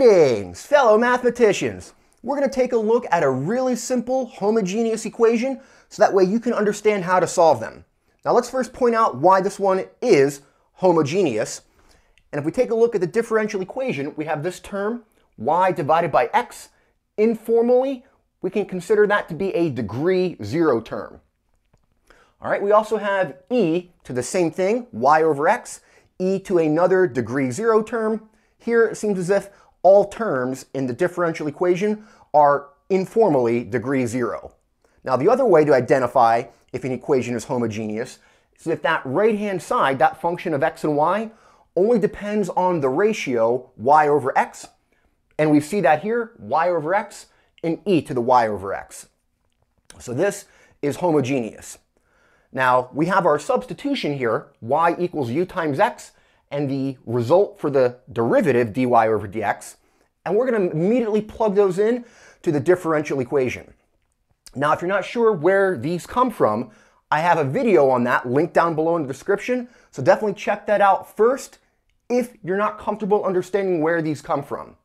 Greetings, fellow mathematicians. We're going to take a look at a really simple homogeneous equation so that way you can understand how to solve them. Now let's first point out why this one is homogeneous. And if we take a look at the differential equation, we have this term, y divided by x. Informally, we can consider that to be a degree zero term. All right, we also have e to the same thing, y over x, e to another degree zero term. Here it seems as if all terms in the differential equation are informally degree zero. Now the other way to identify if an equation is homogeneous is if that right-hand side, that function of x and y, only depends on the ratio y over x, and we see that here, y over x and e to the y over x. So this is homogeneous. Now we have our substitution here, y equals u times x, and the result for the derivative dy over dx, and we're going to immediately plug those in to the differential equation. Now, if you're not sure where these come from, I have a video on that linked down below in the description, so definitely check that out first if you're not comfortable understanding where these come from.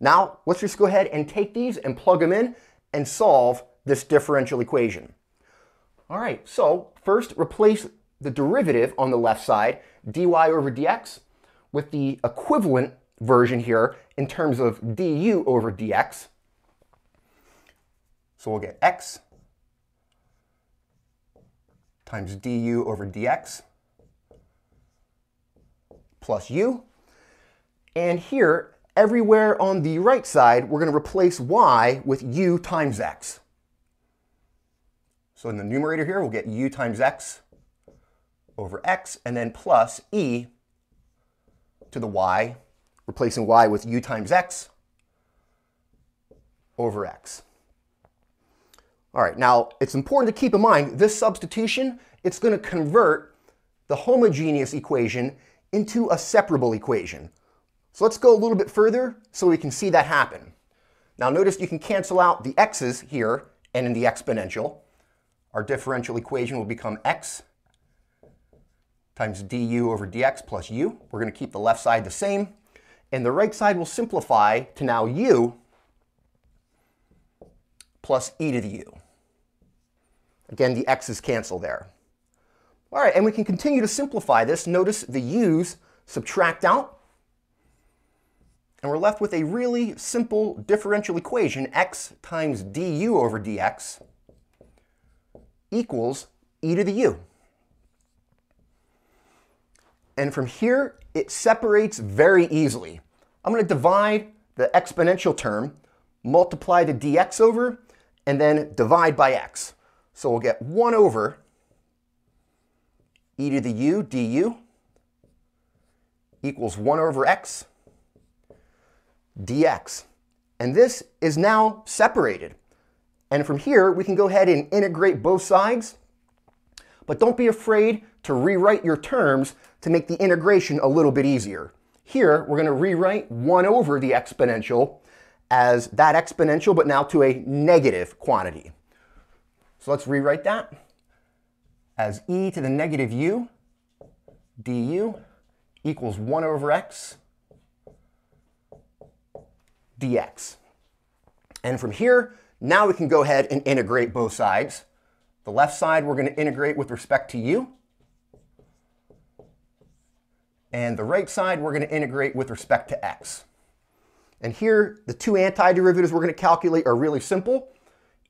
Now, let's just go ahead and take these and plug them in and solve this differential equation. All right, so first replace the derivative on the left side, dy over dx, with the equivalent version here in terms of du over dx. So we'll get x times du over dx plus u. And here, everywhere on the right side, we're going to replace y with u times x. So in the numerator here, we'll get u times x over x, and then plus e to the y, replacing y with u times x over x. All right, now it's important to keep in mind this substitution, it's going to convert the homogeneous equation into a separable equation. So let's go a little bit further so we can see that happen. Now notice you can cancel out the x's here and in the exponential. Our differential equation will become x times du over dx plus u. We're going to keep the left side the same. And the right side will simplify to now u plus e to the u. Again, the x's cancel there. All right, and we can continue to simplify this. Notice the u's subtract out. And we're left with a really simple differential equation, x times du over dx equals e to the u. And from here, it separates very easily. I'm going to divide the exponential term, multiply the dx over, and then divide by x. So we'll get 1 over e to the u du equals 1 over x dx. And this is now separated. And from here, we can go ahead and integrate both sides. But don't be afraid to rewrite your terms to make the integration a little bit easier. Here, we're going to rewrite 1 over the exponential as that exponential, but now to a negative quantity. So let's rewrite that as e to the negative u du equals 1 over x dx. And from here, now we can go ahead and integrate both sides. The left side we're going to integrate with respect to u. And the right side we're going to integrate with respect to x. And here, the two antiderivatives we're going to calculate are really simple.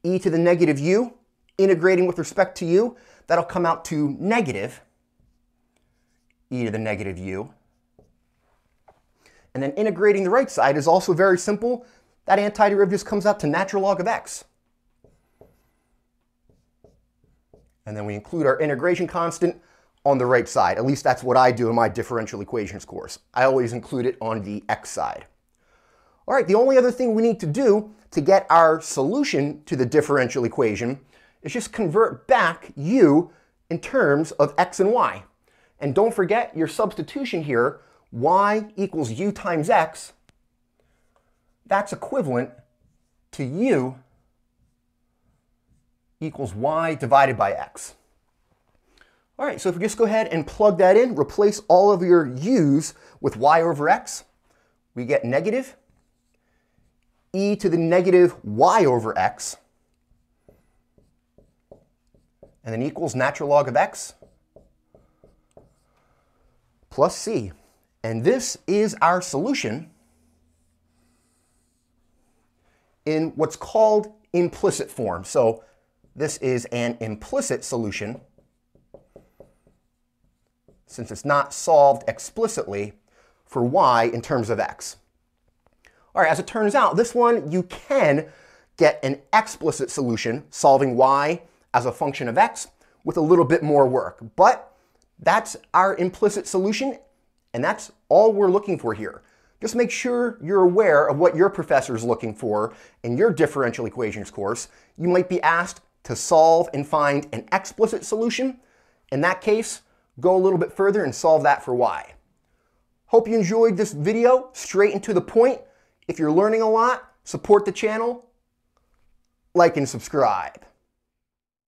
e to the negative u, integrating with respect to u, that'll come out to negative e to the negative u. And then integrating the right side is also very simple. That antiderivative just comes out to natural log of x. And then we include our integration constant on the right side. At least that's what I do in my differential equations course. I always include it on the x side. All right, the only other thing we need to do to get our solution to the differential equation is just convert back u in terms of x and y. And don't forget your substitution here, y equals u times x, that's equivalent to u equals y divided by x. All right, so if we just go ahead and plug that in, replace all of your u's with y over x, we get negative e to the negative y over x, and then equals natural log of x plus c. And this is our solution in what's called implicit form. So this is an implicit solution since it's not solved explicitly for y in terms of x. All right, as it turns out, this one you can get an explicit solution solving y as a function of x with a little bit more work. But that's our implicit solution, and that's all we're looking for here. Just make sure you're aware of what your professor is looking for in your differential equations course. You might be asked to solve and find an explicit solution. In that case, go a little bit further and solve that for y. Hope you enjoyed this video, straight and to the point. If you're learning a lot, support the channel, like and subscribe.